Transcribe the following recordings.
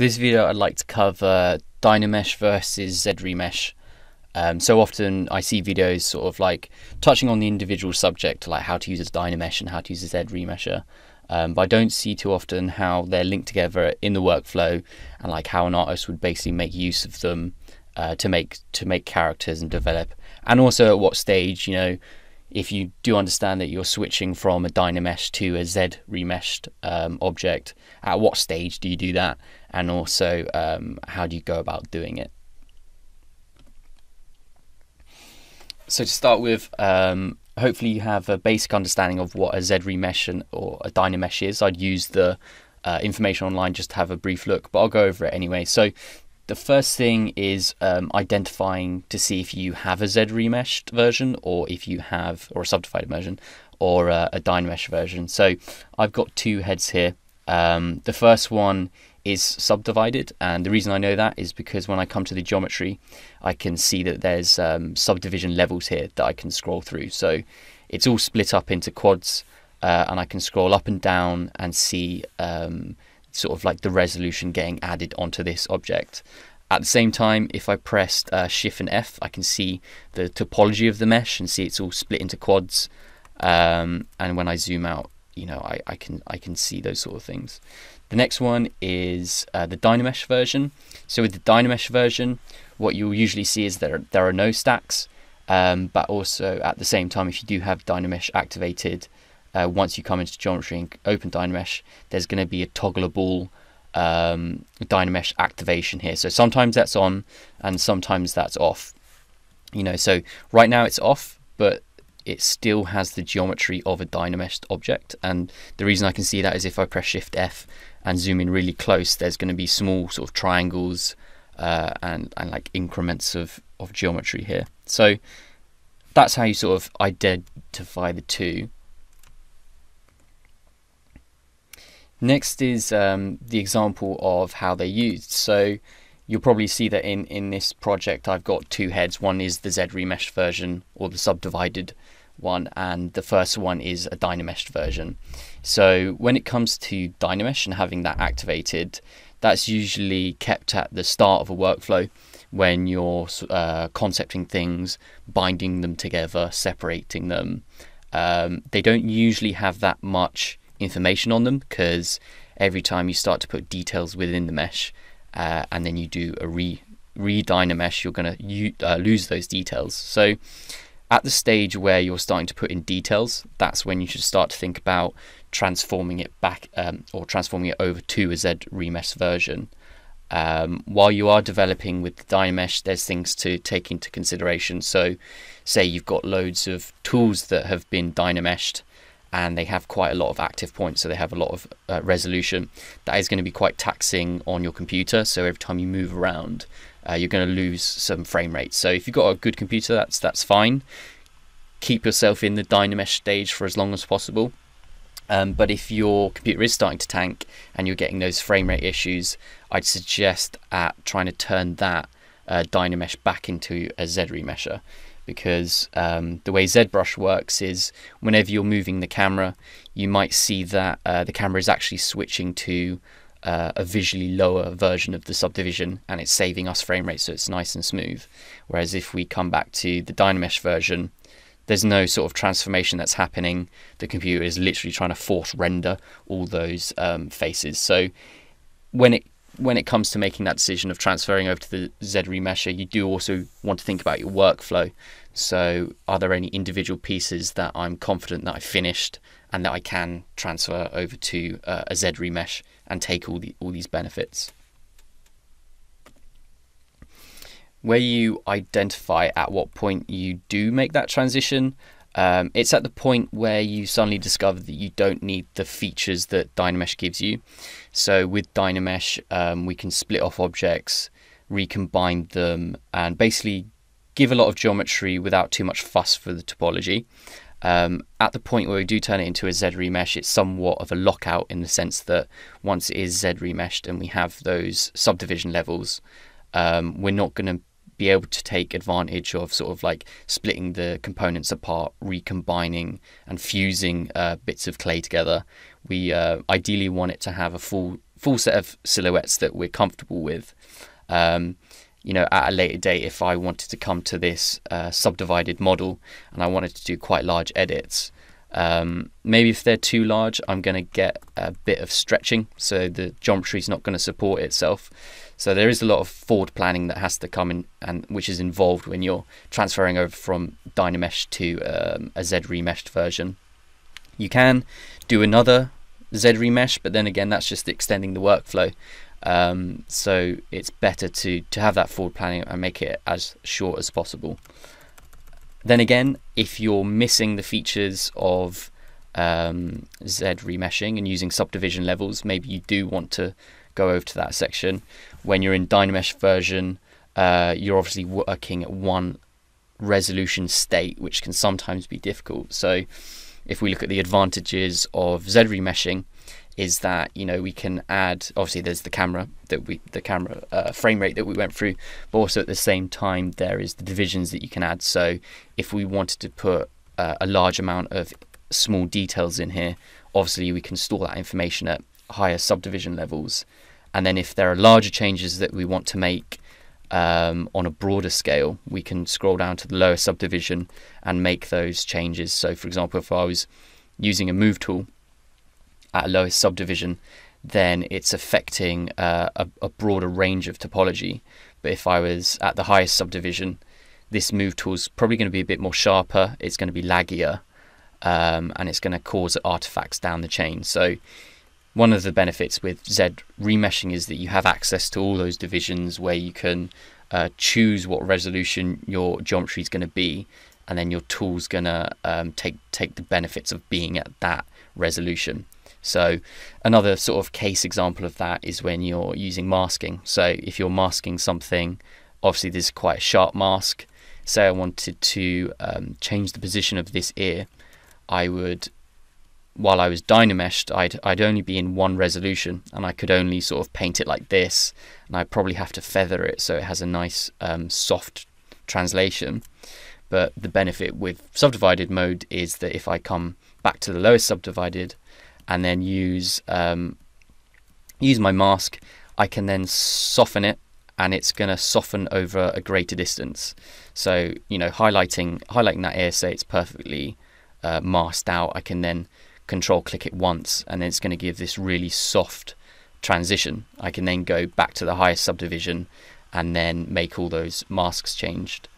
For this video, I'd like to cover Dynamesh versus ZRemesh. Um, so often I see videos sort of like touching on the individual subject, like how to use a Dynamesh and how to use a ZRemesher. Um, but I don't see too often how they're linked together in the workflow and like how an artist would basically make use of them uh, to make to make characters and develop, and also at what stage you know if you do understand that you're switching from a Dynamesh to a Z remeshed um, object, at what stage do you do that? And also, um, how do you go about doing it? So, to start with, um, hopefully you have a basic understanding of what a Z remesh or a Dynamesh is. I'd use the uh, information online just to have a brief look, but I'll go over it anyway. So, the first thing is um, identifying to see if you have a Z remeshed version or if you have, or a subdivided version, or a, a Dynamesh version. So I've got two heads here. Um, the first one is subdivided, and the reason I know that is because when I come to the geometry, I can see that there's um, subdivision levels here that I can scroll through. So it's all split up into quads, uh, and I can scroll up and down and see um, sort of like the resolution getting added onto this object. At the same time, if I pressed uh, Shift and F, I can see the topology of the mesh and see it's all split into quads. Um, and when I zoom out, you know, I, I can I can see those sort of things. The next one is uh, the Dynamesh version. So with the Dynamesh version, what you'll usually see is there there are no stacks, um, but also at the same time, if you do have Dynamesh activated, uh, once you come into geometry and open Dynamesh, there's going to be a toggleable um, Dynamesh activation here. So sometimes that's on and sometimes that's off. You know, so right now it's off, but it still has the geometry of a Dynamesh object. And the reason I can see that is if I press Shift F and zoom in really close, there's going to be small sort of triangles uh, and and like increments of of geometry here. So that's how you sort of identify the two. Next is um, the example of how they're used. So you'll probably see that in, in this project I've got two heads. One is the Z remesh version or the subdivided one and the first one is a Dynamesh version. So when it comes to Dynamesh and having that activated, that's usually kept at the start of a workflow when you're uh, concepting things, binding them together, separating them. Um, they don't usually have that much information on them because every time you start to put details within the mesh uh, and then you do a re re mesh, you're going to uh, lose those details. So at the stage where you're starting to put in details, that's when you should start to think about transforming it back um, or transforming it over to a Z remesh version. Um, while you are developing with the Dynamesh, there's things to take into consideration. So, say you've got loads of tools that have been Dynameshed and they have quite a lot of active points, so they have a lot of uh, resolution. That is going to be quite taxing on your computer. So every time you move around, uh, you're going to lose some frame rate. So if you've got a good computer, that's that's fine. Keep yourself in the Dynamesh stage for as long as possible. Um, but if your computer is starting to tank and you're getting those frame rate issues, I'd suggest at trying to turn that uh, Dynamesh back into a Z remesher because um, the way ZBrush works is whenever you're moving the camera, you might see that uh, the camera is actually switching to uh, a visually lower version of the subdivision and it's saving us frame rate so it's nice and smooth. Whereas if we come back to the Dynamesh version, there's no sort of transformation that's happening. The computer is literally trying to force render all those um, faces. So when it when it comes to making that decision of transferring over to the Z remesher, you do also want to think about your workflow. So, are there any individual pieces that I'm confident that I finished and that I can transfer over to uh, a Z remesh and take all the all these benefits? Where you identify at what point you do make that transition, um, it's at the point where you suddenly discover that you don't need the features that Dynamesh gives you. So with Dynamesh, um, we can split off objects, recombine them, and basically give a lot of geometry without too much fuss for the topology. Um, at the point where we do turn it into a Z remesh, it's somewhat of a lockout in the sense that once it is Z remeshed and we have those subdivision levels, um, we're not going to be able to take advantage of sort of like splitting the components apart, recombining and fusing uh, bits of clay together. We uh, ideally want it to have a full full set of silhouettes that we're comfortable with. Um, you know, at a later date, if I wanted to come to this uh, subdivided model and I wanted to do quite large edits, um, maybe if they're too large, I'm going to get a bit of stretching, so the geometry is not going to support itself. So there is a lot of forward planning that has to come in, and which is involved when you're transferring over from Dynamesh to um, a Z remeshed version. You can do another Z remesh, but then again, that's just extending the workflow. Um, so it's better to to have that forward planning and make it as short as possible. Then again, if you're missing the features of um, Z remeshing and using subdivision levels, maybe you do want to go over to that section. When you're in Dynamesh version, uh, you're obviously working at one resolution state, which can sometimes be difficult. So, if we look at the advantages of Z remeshing, is that you know we can add obviously there's the camera that we the camera uh, frame rate that we went through but also at the same time there is the divisions that you can add. So if we wanted to put uh, a large amount of small details in here obviously we can store that information at higher subdivision levels. And then if there are larger changes that we want to make um, on a broader scale we can scroll down to the lower subdivision and make those changes. So for example if I was using a move tool at a lowest subdivision, then it's affecting uh, a, a, broader range of topology. But if I was at the highest subdivision, this move tool is probably going to be a bit more sharper, it's going to be laggier, um, and it's going to cause artifacts down the chain. So one of the benefits with Z remeshing is that you have access to all those divisions where you can uh, choose what resolution your geometry is going to be, and then your tool's going to um, take take the benefits of being at that resolution. So another sort of case example of that is when you're using masking. So if you're masking something, obviously this is quite a sharp mask. Say I wanted to um, change the position of this ear, I would, while I was dynameshed, I'd I'd only be in one resolution, and I could only sort of paint it like this, and I'd probably have to feather it so it has a nice um, soft translation. But the benefit with subdivided mode is that if I come back to the lowest subdivided, and then use um, use my mask, I can then soften it and it's going to soften over a greater distance. So you know, highlighting highlighting that ear, say it's perfectly uh, masked out, I can then control click it once, and then it's going to give this really soft transition. I can then go back to the highest subdivision and then make all those masks changed.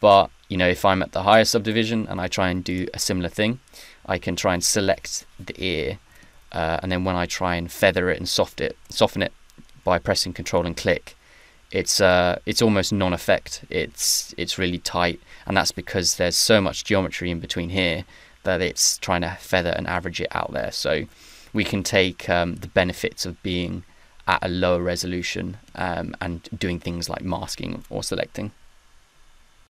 But you know, if I'm at the highest subdivision and I try and do a similar thing, I can try and select the ear uh, and then when I try and feather it and soft it, soften it by pressing Control and click, it's uh, it's almost non-effect. It's it's really tight, and that's because there's so much geometry in between here that it's trying to feather and average it out there. So we can take um, the benefits of being at a lower resolution um, and doing things like masking or selecting.